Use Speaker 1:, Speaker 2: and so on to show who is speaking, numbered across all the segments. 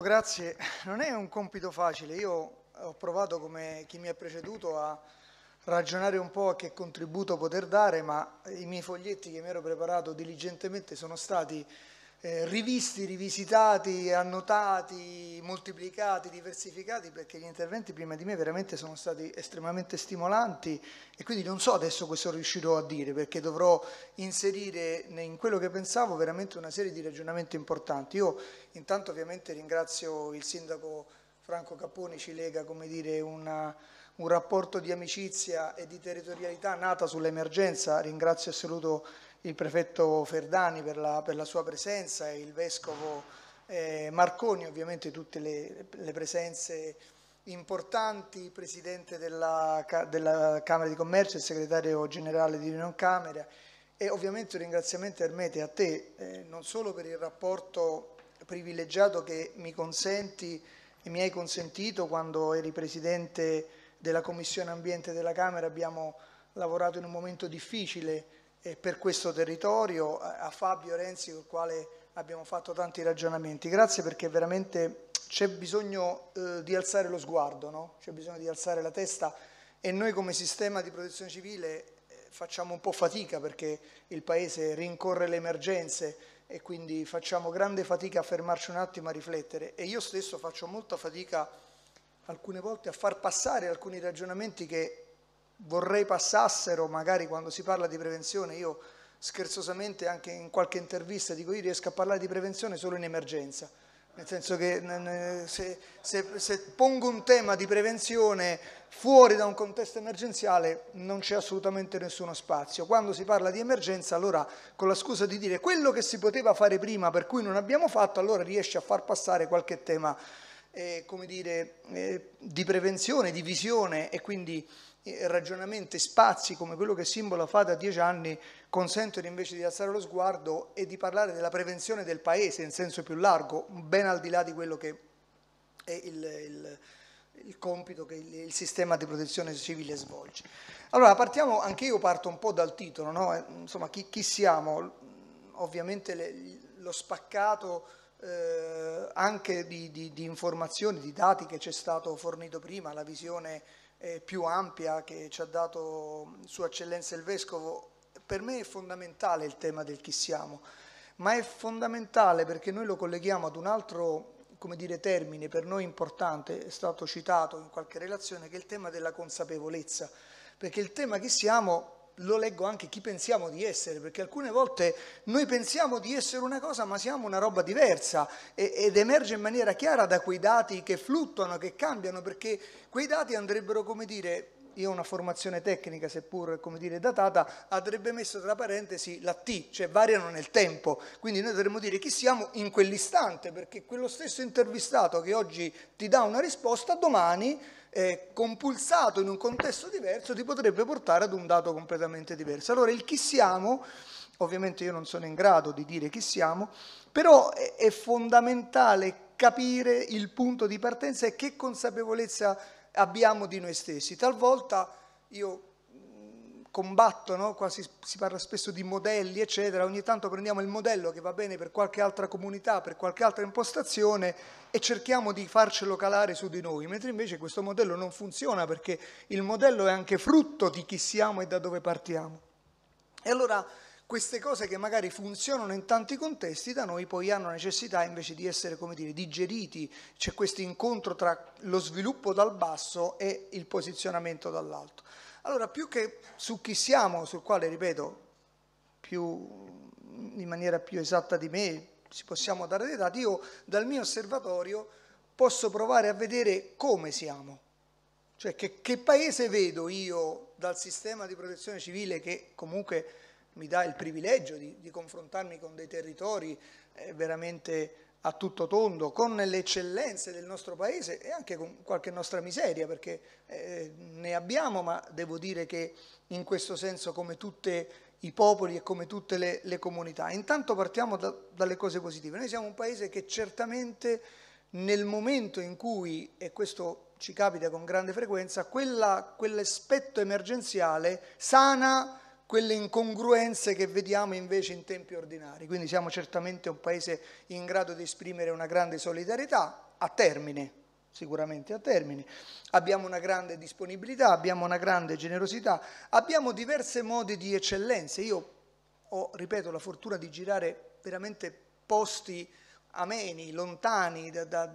Speaker 1: Grazie, non è un compito facile, io ho provato come chi mi ha preceduto a ragionare un po' a che contributo poter dare, ma i miei foglietti che mi ero preparato diligentemente sono stati eh, rivisti, rivisitati, annotati, moltiplicati, diversificati, perché gli interventi prima di me veramente sono stati estremamente stimolanti e quindi non so adesso cosa riuscirò a dire, perché dovrò inserire in quello che pensavo veramente una serie di ragionamenti importanti. Io intanto ovviamente ringrazio il sindaco Franco Capponi, ci lega come dire una un rapporto di amicizia e di territorialità nata sull'emergenza. Ringrazio e saluto il prefetto Ferdani per la, per la sua presenza e il vescovo eh, Marconi, ovviamente tutte le, le presenze importanti, il presidente della, della, Camera di Commercio, il segretario generale di Riunion Camera e ovviamente un ringraziamento Ermete a te, eh, non solo per il rapporto privilegiato che mi consenti e mi hai consentito quando eri presidente della Commissione Ambiente della Camera, abbiamo lavorato in un momento difficile per questo territorio, a Fabio Renzi con il quale abbiamo fatto tanti ragionamenti. Grazie perché veramente c'è bisogno eh, di alzare lo sguardo, no? c'è bisogno di alzare la testa e noi come sistema di protezione civile eh, facciamo un po' fatica perché il Paese rincorre le emergenze e quindi facciamo grande fatica a fermarci un attimo a riflettere e io stesso faccio molta fatica alcune volte a far passare alcuni ragionamenti che vorrei passassero magari quando si parla di prevenzione, io scherzosamente anche in qualche intervista dico io riesco a parlare di prevenzione solo in emergenza, nel senso che se, se, se pongo un tema di prevenzione fuori da un contesto emergenziale non c'è assolutamente nessuno spazio. Quando si parla di emergenza allora con la scusa di dire quello che si poteva fare prima per cui non abbiamo fatto allora riesce a far passare qualche tema eh, come dire, eh, di prevenzione, di visione e quindi ragionamenti, spazi come quello che Simbolo fa da dieci anni consentono invece di alzare lo sguardo e di parlare della prevenzione del paese in senso più largo, ben al di là di quello che è il, il, il compito che il, il, sistema di protezione civile svolge. Allora partiamo, anche io parto un po' dal titolo, no? Eh, insomma chi, chi siamo? Ovviamente le, lo spaccato eh, anche di, di, di, informazioni, di dati che ci è stato fornito prima, la visione eh, più ampia che ci ha dato Sua Eccellenza il Vescovo, per me è fondamentale il tema del chi siamo, ma è fondamentale perché noi lo colleghiamo ad un altro come dire, termine per noi importante, è stato citato in qualche relazione, che è il tema della consapevolezza, perché il tema chi siamo lo leggo anche chi pensiamo di essere, perché alcune volte noi pensiamo di essere una cosa ma siamo una roba diversa ed emerge in maniera chiara da quei dati che fluttuano, che cambiano, perché quei dati andrebbero, come dire, io ho una formazione tecnica, seppur come dire datata, andrebbe messo tra parentesi la T, cioè variano nel tempo. Quindi noi dovremmo dire chi siamo in quell'istante, perché quello stesso intervistato che oggi ti dà una risposta, domani eh, compulsato in un contesto diverso ti potrebbe portare ad un dato completamente diverso. Allora il chi siamo, ovviamente io non sono in grado di dire chi siamo, però è, è fondamentale capire il punto di partenza e che consapevolezza abbiamo di noi stessi. Talvolta io combatto, no? Quasi si parla spesso di modelli, eccetera, ogni tanto prendiamo il modello che va bene per qualche altra comunità, per qualche altra impostazione e cerchiamo di farcelo calare su di noi, mentre invece questo modello non funziona perché il modello è anche frutto di chi siamo e da dove partiamo. E allora queste cose che magari funzionano in tanti contesti da noi poi hanno necessità invece di essere come dire digeriti, c'è questo incontro tra lo sviluppo dal basso e il posizionamento dall'alto. Allora, più che su chi siamo, sul quale, ripeto, più, in maniera più esatta di me, ci possiamo dare dei dati, io dal mio osservatorio posso provare a vedere come siamo. Cioè che, che paese vedo io dal sistema di protezione civile che comunque mi dà il privilegio di, di confrontarmi con dei territori eh, veramente a tutto tondo, con le eccellenze del nostro paese e anche con qualche nostra miseria, perché eh, ne abbiamo, ma devo dire che in questo senso come tutti i popoli e come tutte le, le comunità. Intanto partiamo da, dalle cose positive. Noi siamo un paese che certamente nel momento in cui, e questo ci capita con grande frequenza, quella, quell'aspetto emergenziale sana quelle incongruenze che vediamo invece in tempi ordinari. Quindi siamo certamente un paese in grado di esprimere una grande solidarietà a termine, sicuramente a termine. Abbiamo una grande disponibilità, abbiamo una grande generosità, abbiamo diversi modi di eccellenze. Io ho, ripeto, la fortuna di girare veramente posti ameni, lontani da, da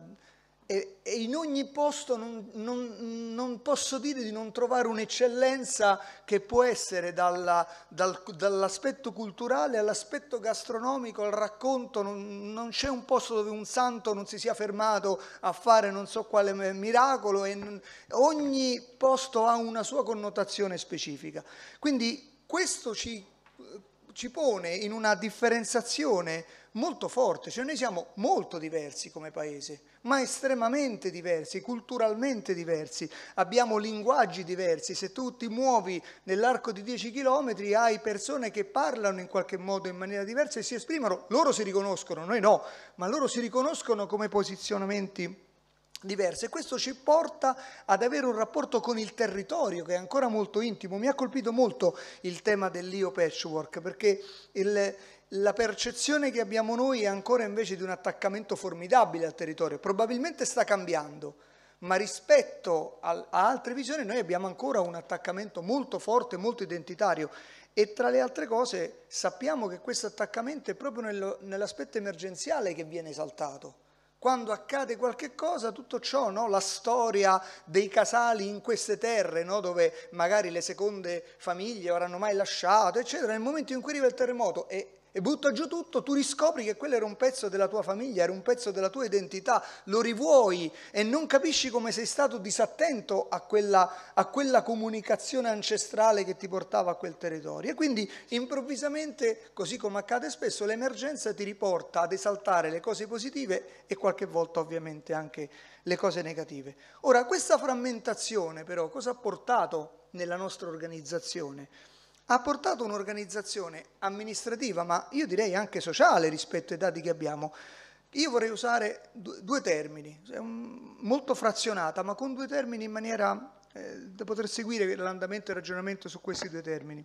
Speaker 1: e, e, in ogni posto non, non, non, posso dire di non trovare un'eccellenza che può essere dalla, dal, dall'aspetto culturale all'aspetto gastronomico, al racconto. Non, non, c'è un posto dove un santo non si sia fermato a fare non so quale miracolo e ogni posto ha una sua connotazione specifica. Quindi questo ci, ci pone in una differenziazione molto forte, cioè noi siamo molto diversi come paese, ma estremamente diversi, culturalmente diversi, abbiamo linguaggi diversi, se tu ti muovi nell'arco di 10 km hai persone che parlano in qualche modo in maniera diversa e si esprimono, loro si riconoscono, noi no, ma loro si riconoscono come posizionamenti diverse e questo ci porta ad avere un rapporto con il territorio che è ancora molto intimo. Mi ha colpito molto il tema dell'io patchwork perché il, la percezione che abbiamo noi è ancora invece di un attaccamento formidabile al territorio, probabilmente sta cambiando, ma rispetto a, altre visioni noi abbiamo ancora un attaccamento molto forte, molto identitario e tra le altre cose sappiamo che questo attaccamento è proprio nell'aspetto emergenziale che viene esaltato. Quando accade qualche cosa, tutto ciò, no? la storia dei casali in queste terre, no? dove magari le seconde famiglie avranno mai lasciato, eccetera, nel momento in cui arriva il terremoto e e butta giù tutto, tu riscopri che quello era un pezzo della tua famiglia, era un pezzo della tua identità, lo rivuoi e non capisci come sei stato disattento a quella, a quella comunicazione ancestrale che ti portava a quel territorio. E quindi improvvisamente, così come accade spesso, l'emergenza ti riporta ad esaltare le cose positive e qualche volta ovviamente anche le cose negative. Ora, questa frammentazione però cosa ha portato nella nostra organizzazione? Ha portato un'organizzazione amministrativa, ma io direi anche sociale rispetto ai dati che abbiamo. Io vorrei usare due termini, molto frazionata, ma con due termini in maniera eh, da poter seguire l'andamento e il ragionamento su questi due termini.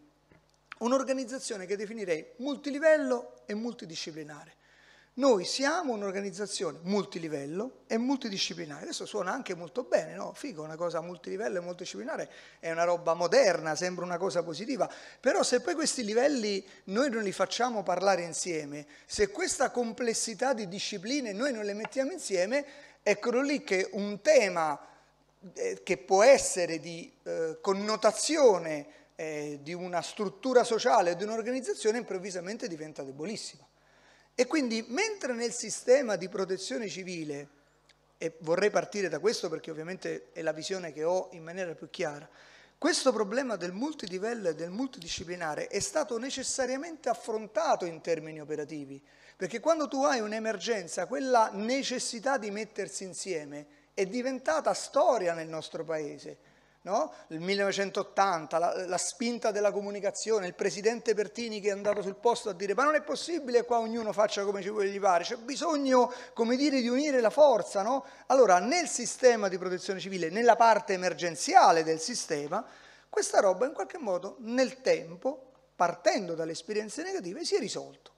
Speaker 1: Un'organizzazione che definirei multilivello e multidisciplinare. Noi siamo un'organizzazione multilivello e multidisciplinare. Adesso suona anche molto bene, no? Figo, una cosa multilivello e multidisciplinare è una roba moderna, sembra una cosa positiva, però se poi questi livelli noi non li facciamo parlare insieme, se questa complessità di discipline noi non le mettiamo insieme, eccolo lì che un tema eh, che può essere di eh, connotazione eh, di una struttura sociale o di un'organizzazione improvvisamente diventa debolissima. E quindi mentre nel sistema di protezione civile, e vorrei partire da questo perché ovviamente è la visione che ho in maniera più chiara, questo problema del multilivello e del multidisciplinare è stato necessariamente affrontato in termini operativi, perché quando tu hai un'emergenza, quella necessità di mettersi insieme è diventata storia nel nostro Paese no? il 1980, la, la, spinta della comunicazione, il presidente Pertini che è andato sul posto a dire ma non è possibile qua ognuno faccia come ci gli pare, c'è bisogno come dire di unire la forza. No? Allora nel sistema di protezione civile, nella parte emergenziale del sistema, questa roba in qualche modo nel tempo, partendo dalle esperienze negative, si è risolto.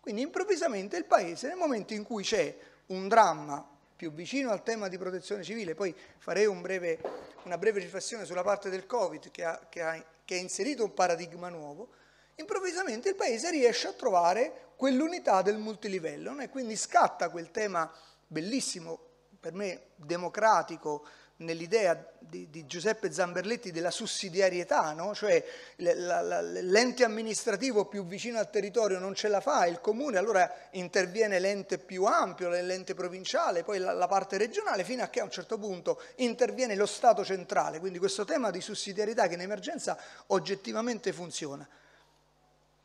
Speaker 1: Quindi improvvisamente il Paese nel momento in cui c'è un dramma più vicino al tema di protezione civile, poi farei un breve, una breve riflessione sulla parte del Covid che ha, che, ha, che ha inserito un paradigma nuovo, improvvisamente il Paese riesce a trovare quell'unità del multilivello e quindi scatta quel tema bellissimo, per me democratico, nell'idea di, di, Giuseppe Zamberletti della sussidiarietà, no? cioè l'ente amministrativo più vicino al territorio non ce la fa, il comune, allora interviene l'ente più ampio, l'ente provinciale, poi la, la, parte regionale, fino a che a un certo punto interviene lo Stato centrale, quindi questo tema di sussidiarietà che in emergenza oggettivamente funziona.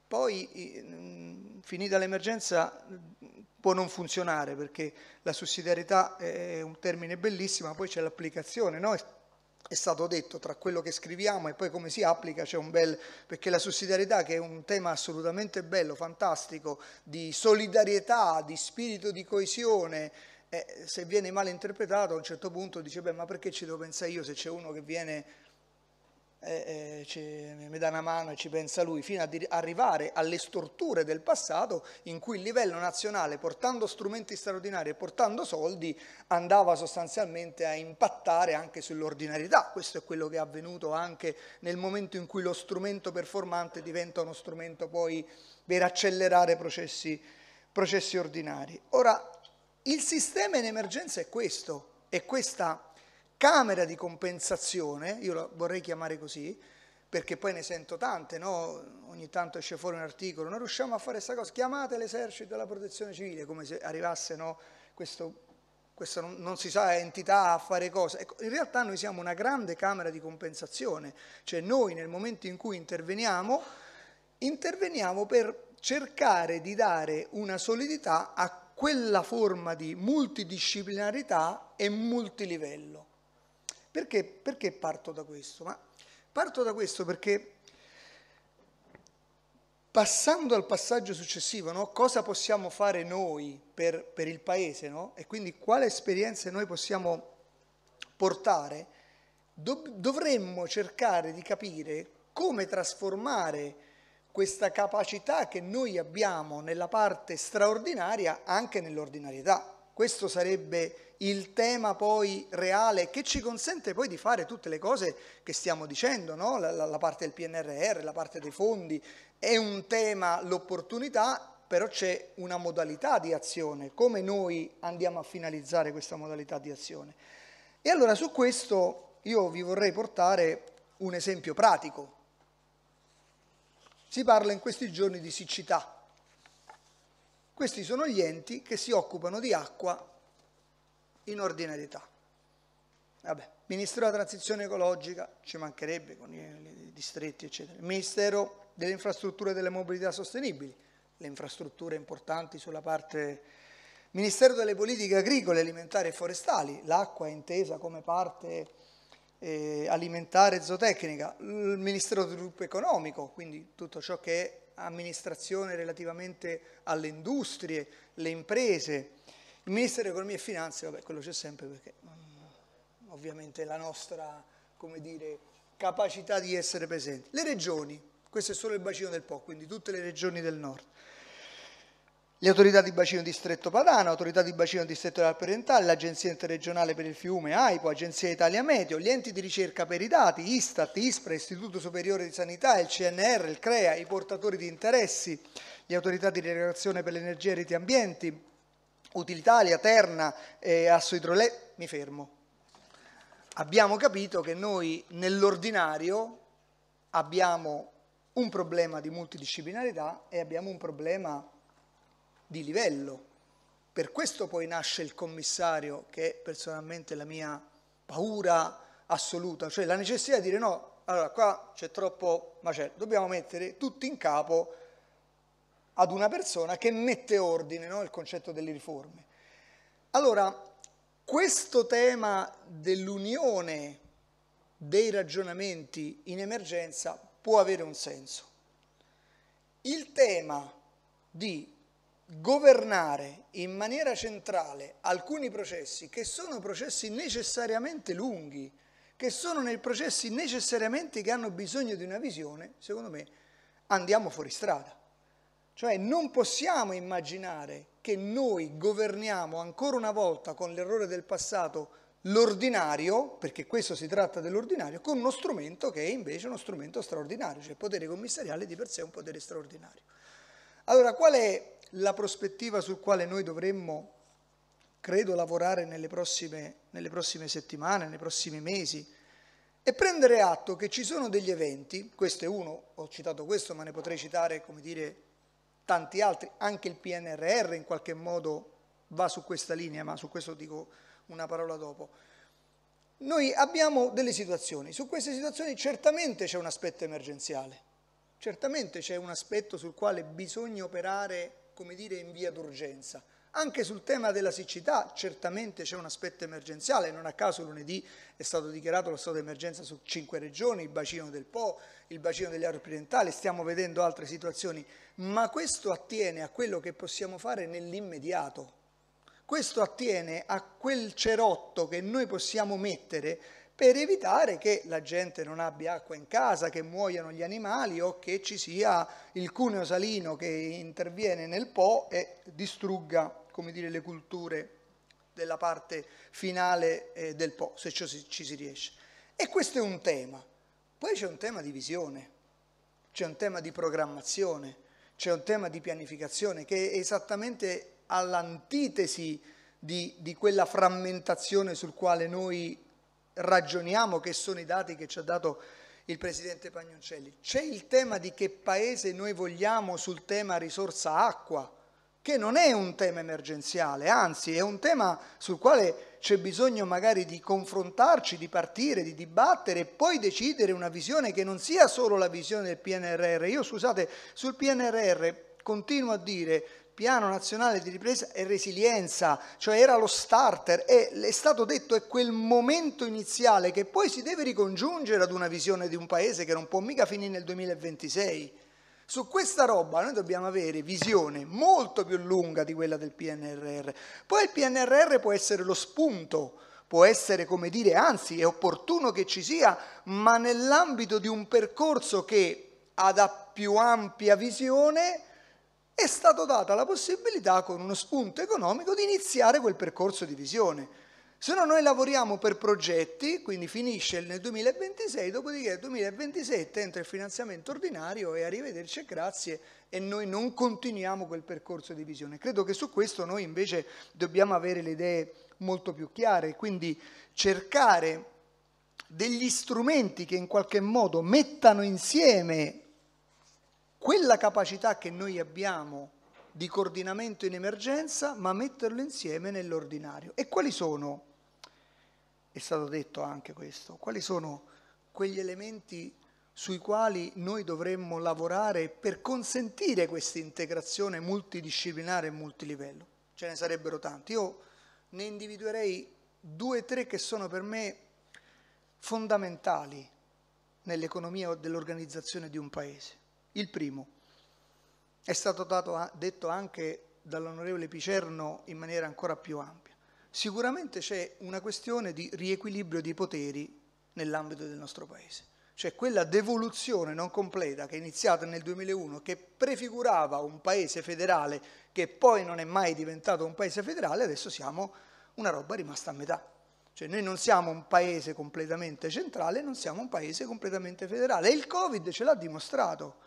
Speaker 1: Poi, finita l'emergenza, può non funzionare perché la sussidiarietà è un termine bellissimo, ma poi c'è l'applicazione, no? È stato detto tra quello che scriviamo e poi come si applica c'è un bel perché la sussidiarietà che è un tema assolutamente bello, fantastico, di solidarietà, di spirito di coesione, eh, se viene mal interpretato a un certo punto dice beh ma perché ci devo pensare io se c'è uno che viene eh, eh, mi dà una mano e ci pensa lui, fino ad arrivare alle storture del passato in cui il livello nazionale, portando strumenti straordinari e portando soldi, andava sostanzialmente a impattare anche sull'ordinarietà. Questo è quello che è avvenuto anche nel momento in cui lo strumento performante diventa uno strumento poi per accelerare processi, processi ordinari. Ora, il sistema in emergenza è questo, è questa camera di compensazione, io la vorrei chiamare così, perché poi ne sento tante, no? ogni tanto esce fuori un articolo, non riusciamo a fare questa cosa, chiamate l'esercito e la protezione civile, come se arrivasse no? questo, questa non, non, si sa entità a fare cose. Ecco, in realtà noi siamo una grande camera di compensazione, cioè noi nel momento in cui interveniamo, interveniamo per cercare di dare una solidità a quella forma di multidisciplinarità e multilivello. Perché, perché parto da questo? Ma parto da questo perché passando al passaggio successivo, no? cosa possiamo fare noi per, per il Paese no? e quindi quale esperienze noi possiamo portare, dov- dovremmo cercare di capire come trasformare questa capacità che noi abbiamo nella parte straordinaria anche nell'ordinarietà. Questo sarebbe il tema poi reale che ci consente poi di fare tutte le cose che stiamo dicendo, no? la, la, la parte del PNRR, la parte dei fondi, è un tema l'opportunità, però c'è una modalità di azione, come noi andiamo a finalizzare questa modalità di azione. E allora su questo io vi vorrei portare un esempio pratico. Si parla in questi giorni di siccità. Questi sono gli enti che si occupano di acqua in ordinarietà. Vabbè, Ministero della Transizione Ecologica, ci mancherebbe con i distretti, eccetera. Ministero delle Infrastrutture e delle Mobilità Sostenibili, le infrastrutture importanti sulla parte... Ministero delle Politiche Agricole, Alimentari e Forestali, l'acqua è intesa come parte eh, alimentare e zootecnica, il Ministero dello Sviluppo Economico, quindi tutto ciò che è amministrazione relativamente alle industrie, le imprese, il Ministero dell'Economia e Finanze, vabbè, quello c'è sempre perché mm, ovviamente la nostra, come dire, capacità di essere presenti. Le regioni, questo è solo il bacino del Po, quindi tutte le regioni del nord. Le autorità di bacino distretto Padano, autorità di bacino distretto dell'Alpe orientale, l'Agenzia interregionale per il fiume AIPO, Agenzia Italia Meteo, gli enti di ricerca per i dati, Istat, ISPRA, Istituto Superiore di Sanità, il CNR, il CREA, i portatori di interessi, le autorità di regolazione per l'energia e reti ambienti, Utilitalia, Terna e Asso Idrolè, mi fermo. Abbiamo capito che noi nell'ordinario abbiamo un problema di multidisciplinarità e abbiamo un problema di livello. Per questo poi nasce il commissario, che è personalmente la mia paura assoluta, cioè la necessità di dire no, allora qua c'è troppo macello, dobbiamo mettere tutti in capo ad una persona che mette ordine, no? il concetto delle riforme. Allora, questo tema dell'unione dei ragionamenti in emergenza può avere un senso. Il tema di governare in maniera centrale alcuni processi che sono processi necessariamente lunghi, che sono nei processi necessariamente che hanno bisogno di una visione, secondo me andiamo fuori strada. Cioè non possiamo immaginare che noi governiamo ancora una volta con l'errore del passato l'ordinario, perché questo si tratta dell'ordinario, con uno strumento che è invece uno strumento straordinario, cioè il potere commissariale di per sé è un potere straordinario. Allora, qual è la prospettiva sul quale noi dovremmo, credo, lavorare nelle prossime, nelle prossime settimane, nei prossimi mesi? E prendere atto che ci sono degli eventi, questo è uno, ho citato questo, ma ne potrei citare, come dire, tanti altri, anche il PNRR in qualche modo va su questa linea, ma su questo dico una parola dopo. Noi abbiamo delle situazioni, su queste situazioni certamente c'è un aspetto emergenziale, certamente c'è un aspetto sul quale bisogna operare, come dire, in via d'urgenza. Anche sul tema della siccità certamente c'è un aspetto emergenziale, non a caso lunedì è stato dichiarato lo stato di emergenza su cinque regioni, il bacino del Po, il bacino degli Aeroprientali, stiamo vedendo altre situazioni ma questo attiene a quello che possiamo fare nell'immediato. Questo attiene a quel cerotto che noi possiamo mettere per evitare che la gente non abbia acqua in casa, che muoiano gli animali o che ci sia il cuneo salino che interviene nel Po e distrugga, come dire, le culture della parte finale eh, del Po, se ci si riesce. E questo è un tema. Poi c'è un tema di visione, c'è un tema di programmazione, c'è un tema di pianificazione che è esattamente all'antitesi di, di quella frammentazione sul quale noi ragioniamo, che sono i dati che ci ha dato il Presidente Pagnoncelli. C'è il tema di che paese noi vogliamo sul tema risorsa acqua, che non è un tema emergenziale, anzi è un tema sul quale c'è bisogno magari di confrontarci, di partire, di dibattere e poi decidere una visione che non sia solo la visione del PNRR. Io scusate, sul PNRR continuo a dire Piano Nazionale di Ripresa e Resilienza, cioè era lo starter e è stato detto è quel momento iniziale che poi si deve ricongiungere ad una visione di un paese che non può mica finire nel 2026. Su questa roba noi dobbiamo avere visione molto più lunga di quella del PNRR. Poi il PNRR può essere lo spunto, può essere come dire, anzi è opportuno che ci sia, ma nell'ambito di un percorso che ha più ampia visione è stata data la possibilità con uno spunto economico di iniziare quel percorso di visione. Se no noi lavoriamo per progetti, quindi finisce nel 2026, dopodiché nel 2027 entra il finanziamento ordinario e arrivederci e grazie e noi non continuiamo quel percorso di visione. Credo che su questo noi invece dobbiamo avere le idee molto più chiare, quindi cercare degli strumenti che in qualche modo mettano insieme quella capacità che noi abbiamo di coordinamento in emergenza, ma metterlo insieme nell'ordinario. E quali sono, è stato detto anche questo, quali sono quegli elementi sui quali noi dovremmo lavorare per consentire questa integrazione multidisciplinare e multilivello? Ce ne sarebbero tanti. Io ne individuerei due o tre che sono per me fondamentali nell'economia dell'organizzazione di un paese. Il primo è stato dato, detto anche dall'onorevole Picerno in maniera ancora più ampia. Sicuramente c'è una questione di riequilibrio di poteri nell'ambito del nostro Paese, cioè quella devoluzione non completa che è iniziata nel 2001, che prefigurava un Paese federale che poi non è mai diventato un Paese federale, adesso siamo una roba rimasta a metà. Cioè noi non siamo un paese completamente centrale, non siamo un paese completamente federale e il Covid ce l'ha dimostrato.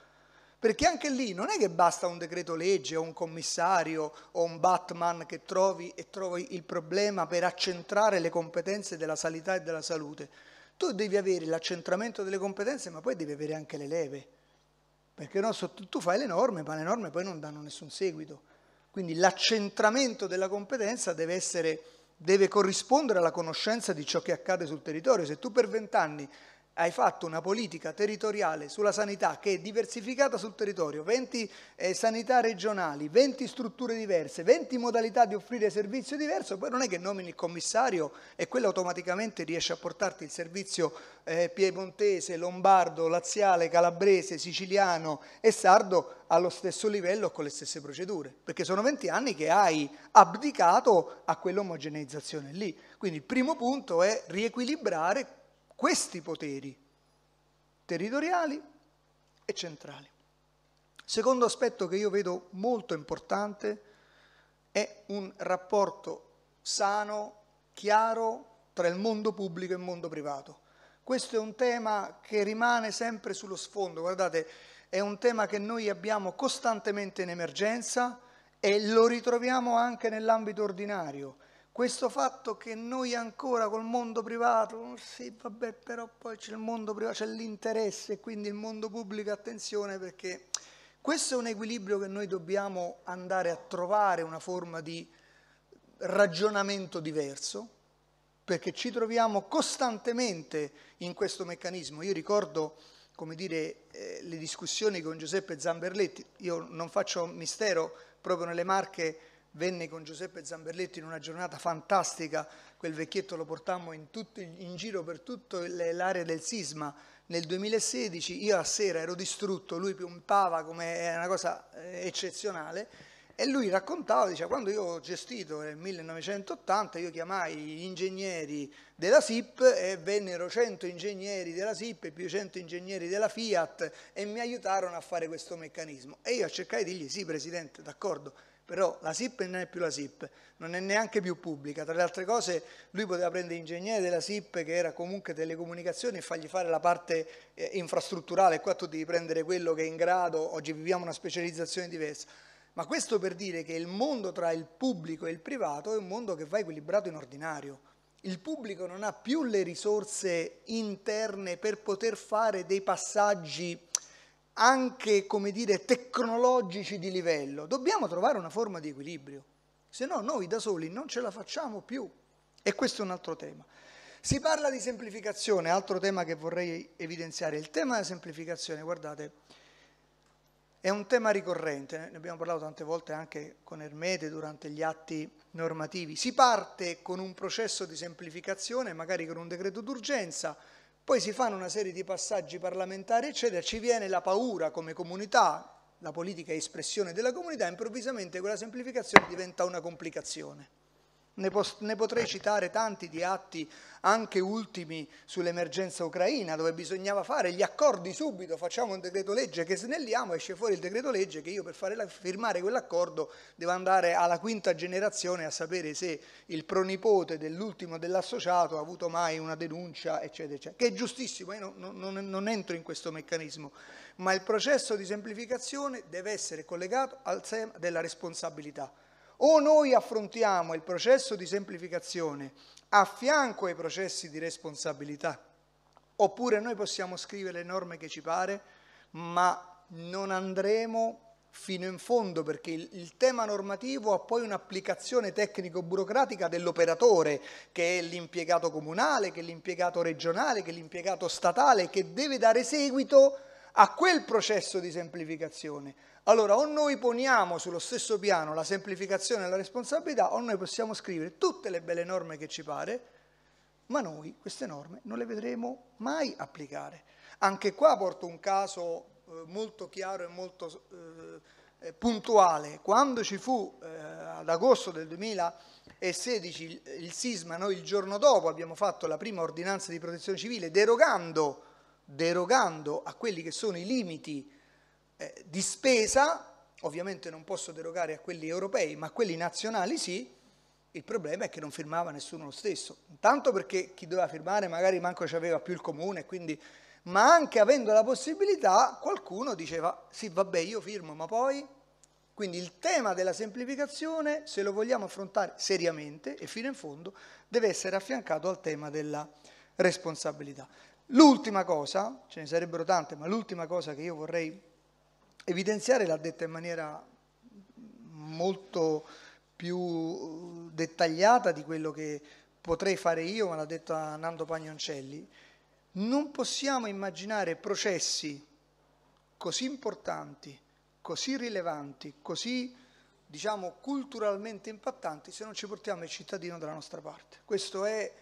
Speaker 1: Perché anche lì non è che basta un decreto legge o un commissario o un Batman che trovi e trovi il problema per accentrare le competenze della sanità e della salute. Tu devi avere l'accentramento delle competenze, ma poi devi avere anche le leve. Perché no, tu fai le norme, ma le norme poi non danno nessun seguito. Quindi l'accentramento della competenza deve, essere, deve corrispondere alla conoscenza di ciò che accade sul territorio. Se tu per vent'anni hai fatto una politica territoriale sulla sanità che è diversificata sul territorio, 20 eh, sanità regionali, 20 strutture diverse, 20 modalità di offrire servizio diverso, poi non è che nomini il commissario e quello automaticamente riesce a portarti il servizio eh, piemontese, lombardo, laziale, calabrese, siciliano e sardo allo stesso livello con le stesse procedure, perché sono 20 anni che hai abdicato a quell'omogeneizzazione lì. Quindi il primo punto è riequilibrare questi poteri territoriali e centrali. Secondo aspetto che io vedo molto importante è un rapporto sano, chiaro tra il mondo pubblico e il mondo privato. Questo è un tema che rimane sempre sullo sfondo, guardate, è un tema che noi abbiamo costantemente in emergenza e lo ritroviamo anche nell'ambito ordinario questo fatto che noi ancora col mondo privato, sì vabbè però poi c'è il mondo privato, c'è l'interesse e quindi il mondo pubblico attenzione perché questo è un equilibrio che noi dobbiamo andare a trovare, una forma di ragionamento diverso, perché ci troviamo costantemente in questo meccanismo. Io ricordo, come dire, eh, le discussioni con Giuseppe Zamberletti, io non faccio mistero, proprio nelle Marche venne con Giuseppe Zamberletti in una giornata fantastica, quel vecchietto lo portammo in, tutto, in giro per tutta l'area del sisma. Nel 2016, io a sera ero distrutto, lui pimpava come una cosa eh, eccezionale. E lui raccontava, diceva, quando io ho gestito nel 1980, io chiamai gli ingegneri della SIP e vennero 100 ingegneri della SIP e più 100 ingegneri della Fiat e mi aiutarono a fare questo meccanismo. E io cercai di dirgli, sì Presidente, d'accordo, però la SIP non è più la SIP, non è neanche più pubblica. Tra le altre cose lui poteva prendere ingegneri della SIP che era comunque telecomunicazioni e fargli fare la parte eh, infrastrutturale, qua tu devi prendere quello che è in grado, oggi viviamo una specializzazione diversa ma questo per dire che il mondo tra il pubblico e il privato è un mondo che va equilibrato in ordinario. Il pubblico non ha più le risorse interne per poter fare dei passaggi anche, come dire, tecnologici di livello. Dobbiamo trovare una forma di equilibrio, se no noi da soli non ce la facciamo più. E questo è un altro tema. Si parla di semplificazione, altro tema che vorrei evidenziare. Il tema della semplificazione, guardate, è un tema ricorrente, ne abbiamo parlato tante volte anche con Ermete durante gli atti normativi. Si parte con un processo di semplificazione, magari con un decreto d'urgenza, poi si fanno una serie di passaggi parlamentari, eccetera, ci viene la paura come comunità, la politica è espressione della comunità, improvvisamente quella semplificazione diventa una complicazione. Ne, ne, potrei citare tanti di atti, anche ultimi, sull'emergenza ucraina, dove bisognava fare gli accordi subito, facciamo un decreto legge che snelliamo, esce fuori il decreto legge che io per la, firmare quell'accordo devo andare alla quinta generazione a sapere se il pronipote dell'ultimo dell'associato ha avuto mai una denuncia, eccetera, eccetera. Che è giustissimo, io non, non, non entro in questo meccanismo, ma il processo di semplificazione deve essere collegato al tema della responsabilità o noi affrontiamo il processo di semplificazione a fianco ai processi di responsabilità, oppure noi possiamo scrivere le norme che ci pare, ma non andremo fino in fondo perché il, il tema normativo ha poi un'applicazione tecnico-burocratica dell'operatore, che è l'impiegato comunale, che è l'impiegato regionale, che è l'impiegato statale, che deve dare seguito a quel processo di semplificazione. Allora, o noi poniamo sullo stesso piano la semplificazione e la responsabilità, o noi possiamo scrivere tutte le belle norme che ci pare, ma noi queste norme non le vedremo mai applicare. Anche qua porto un caso eh, molto chiaro e molto eh, eh puntuale. Quando ci fu eh, ad agosto del 2016 il, il sisma, noi il giorno dopo abbiamo fatto la prima ordinanza di protezione civile derogando, derogando a quelli che sono i limiti eh, di spesa, ovviamente non posso derogare a quelli europei, ma a quelli nazionali sì, il problema è che non firmava nessuno lo stesso. Intanto perché chi doveva firmare magari manco ci aveva più il comune, quindi, ma anche avendo la possibilità qualcuno diceva sì vabbè io firmo, ma poi... Quindi il tema della semplificazione, se lo vogliamo affrontare seriamente e fino in fondo, deve essere affiancato al tema della responsabilità. L'ultima cosa, ce ne sarebbero tante, ma l'ultima cosa che io vorrei evidenziare l'ha detta in maniera molto più dettagliata di quello che potrei fare io, ma l'ha detta Nando Pagnoncelli, non possiamo immaginare processi così importanti, così rilevanti, così diciamo culturalmente impattanti se non ci portiamo il cittadino dalla nostra parte. Questo è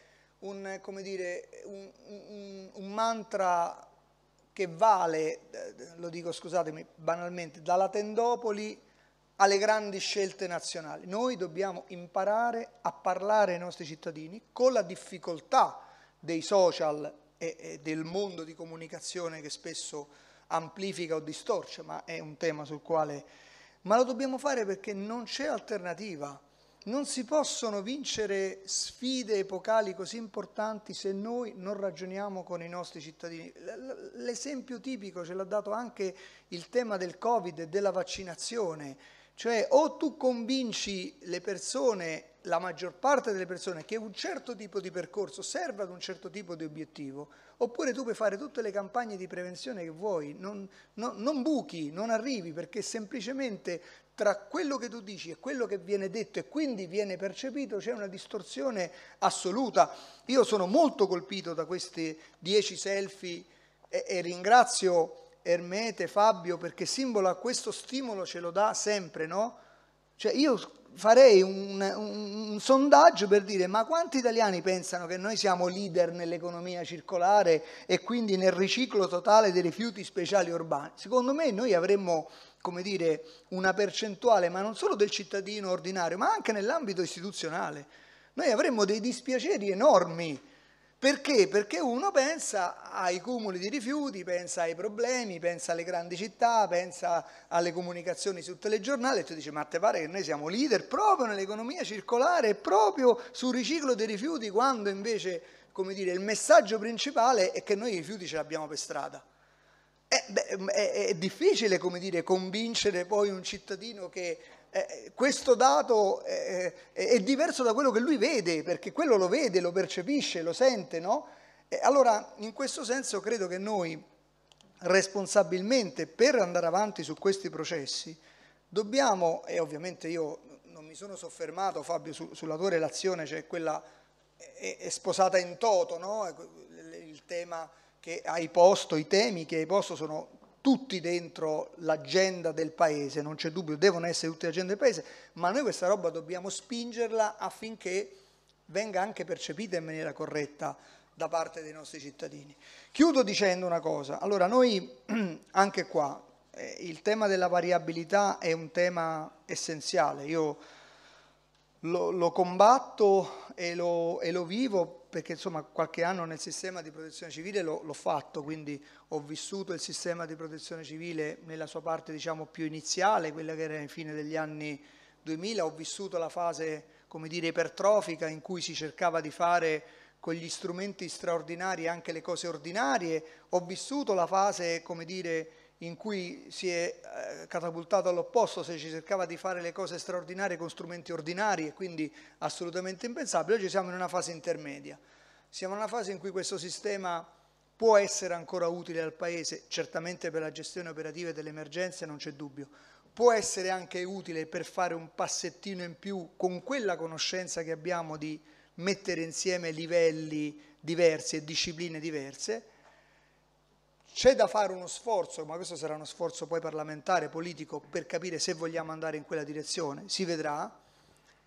Speaker 1: un, dire, un, un, un mantra che vale, eh, lo dico scusatemi banalmente, dalla tendopoli alle grandi scelte nazionali. Noi dobbiamo imparare a parlare ai nostri cittadini con la difficoltà dei social e, e del mondo di comunicazione che spesso amplifica o distorce, ma è un tema sul quale... Ma lo dobbiamo fare perché non c'è alternativa non si possono vincere sfide epocali così importanti se noi non ragioniamo con i nostri cittadini. L'esempio tipico ce l'ha dato anche il tema del Covid e della vaccinazione, cioè o tu convinci le persone, la maggior parte delle persone, che un certo tipo di percorso serve ad un certo tipo di obiettivo, oppure tu puoi fare tutte le campagne di prevenzione che vuoi, non, non, non buchi, non arrivi, perché semplicemente tra quello che tu dici e quello che viene detto e quindi viene percepito c'è una distorsione assoluta. Io sono molto colpito da questi dieci selfie e, e ringrazio Ermete, Fabio, perché simbolo a questo stimolo ce lo dà sempre, no? Cioè io farei un, un, un, sondaggio per dire ma quanti italiani pensano che noi siamo leader nell'economia circolare e quindi nel riciclo totale dei rifiuti speciali urbani? Secondo me noi avremmo come dire, una percentuale, ma non solo del cittadino ordinario, ma anche nell'ambito istituzionale. Noi avremmo dei dispiaceri enormi perché? Perché uno pensa ai cumuli di rifiuti, pensa ai problemi, pensa alle grandi città, pensa alle comunicazioni sul telegiornale e tu dici ma te pare che noi siamo leader proprio nell'economia circolare e proprio sul riciclo dei rifiuti quando invece come dire, il messaggio principale è che noi i rifiuti ce l'abbiamo per strada. È, beh, è, è difficile come dire, convincere poi un cittadino che eh, questo dato è, è, diverso da quello che lui vede, perché quello lo vede, lo percepisce, lo sente, no? E allora, in questo senso, credo che noi, responsabilmente, per andare avanti su questi processi, dobbiamo, e ovviamente io non mi sono soffermato, Fabio, su, sulla tua relazione, cioè quella è, è sposata in toto, no? Il tema che hai posto, i temi che hai posto sono tutti dentro l'agenda del paese, non c'è dubbio, devono essere tutti l'agenda del paese, ma noi questa roba dobbiamo spingerla affinché venga anche percepita in maniera corretta da parte dei nostri cittadini. Chiudo dicendo una cosa, allora noi anche qua eh, il tema della variabilità è un tema essenziale, io lo, lo combatto e lo, e lo vivo perché insomma qualche anno nel sistema di protezione civile l'ho, fatto, quindi ho vissuto il sistema di protezione civile nella sua parte diciamo più iniziale, quella che era in fine degli anni 2000, ho vissuto la fase come dire ipertrofica in cui si cercava di fare con gli strumenti straordinari anche le cose ordinarie, ho vissuto la fase come dire in cui si è eh, catapultato all'opposto, se ci cercava di fare le cose straordinarie con strumenti ordinari e quindi assolutamente impensabile. Oggi siamo in una fase intermedia, siamo in una fase in cui questo sistema può essere ancora utile al Paese, certamente per la gestione operativa delle emergenze non c'è dubbio, può essere anche utile per fare un passettino in più con quella conoscenza che abbiamo di mettere insieme livelli diversi e discipline diverse, c'è da fare uno sforzo, ma questo sarà uno sforzo poi parlamentare, politico, per capire se vogliamo andare in quella direzione, si vedrà,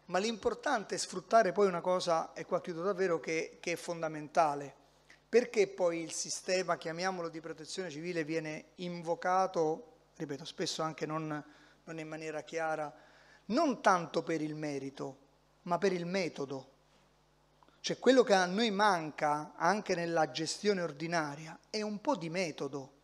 Speaker 1: ma l'importante è sfruttare poi una cosa, e qua chiudo davvero, che, che è fondamentale. Perché poi il sistema, chiamiamolo di protezione civile, viene invocato, ripeto, spesso anche non, non in maniera chiara, non tanto per il merito, ma per il metodo. Cioè quello che a noi manca anche nella gestione ordinaria è un po' di metodo,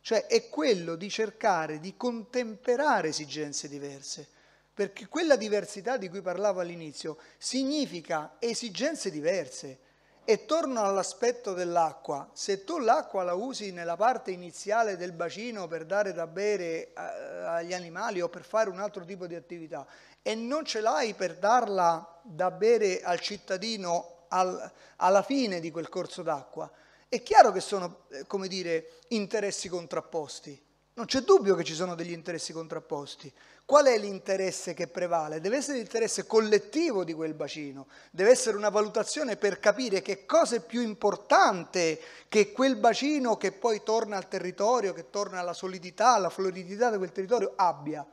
Speaker 1: cioè è quello di cercare di contemperare esigenze diverse, perché quella diversità di cui parlavo all'inizio significa esigenze diverse. E torno all'aspetto dell'acqua, se tu l'acqua la usi nella parte iniziale del bacino per dare da bere eh, agli animali o per fare un altro tipo di attività e non ce l'hai per darla da bere al cittadino al, alla fine di quel corso d'acqua, è chiaro che sono, eh, come dire, interessi contrapposti. Non c'è dubbio che ci sono degli interessi contrapposti. Qual è l'interesse che prevale? Deve essere l'interesse collettivo di quel bacino, deve essere una valutazione per capire che cosa è più importante che quel bacino che poi torna al territorio, che torna alla solidità, alla floridità di quel territorio abbia.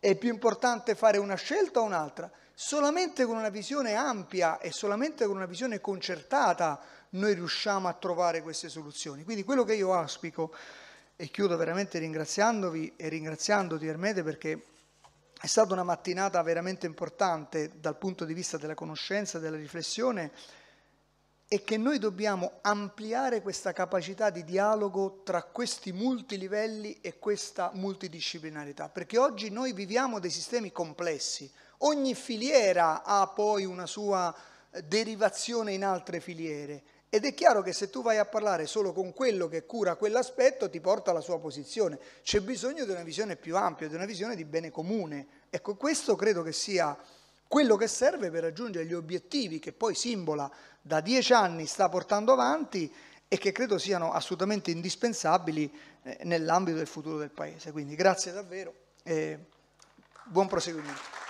Speaker 1: È più importante fare una scelta o un'altra? Solamente con una visione ampia e solamente con una visione concertata noi riusciamo a trovare queste soluzioni. Quindi quello che io auspico, e chiudo veramente ringraziandovi e ringraziandoti Ermete perché è stata una mattinata veramente importante dal punto di vista della conoscenza, della riflessione, è che noi dobbiamo ampliare questa capacità di dialogo tra questi multilivelli e questa multidisciplinarità, perché oggi noi viviamo dei sistemi complessi, Ogni filiera ha poi una sua eh, derivazione in altre filiere ed è chiaro che se tu vai a parlare solo con quello che cura quell'aspetto ti porta alla sua posizione. C'è bisogno di una visione più ampia, di una visione di bene comune. Ecco, questo credo che sia quello che serve per raggiungere gli obiettivi che poi Simbola da dieci anni sta portando avanti e che credo siano assolutamente indispensabili eh, nell'ambito del futuro del Paese. Quindi grazie davvero e buon proseguimento.